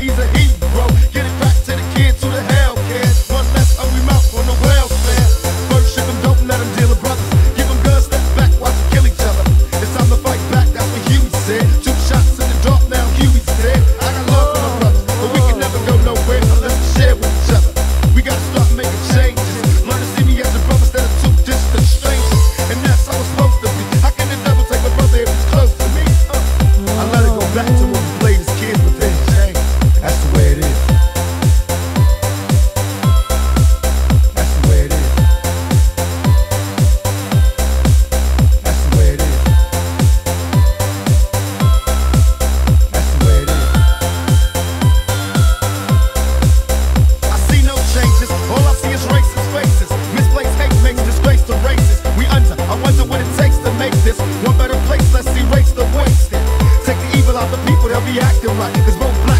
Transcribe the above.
he's a heat reacting right, cause both black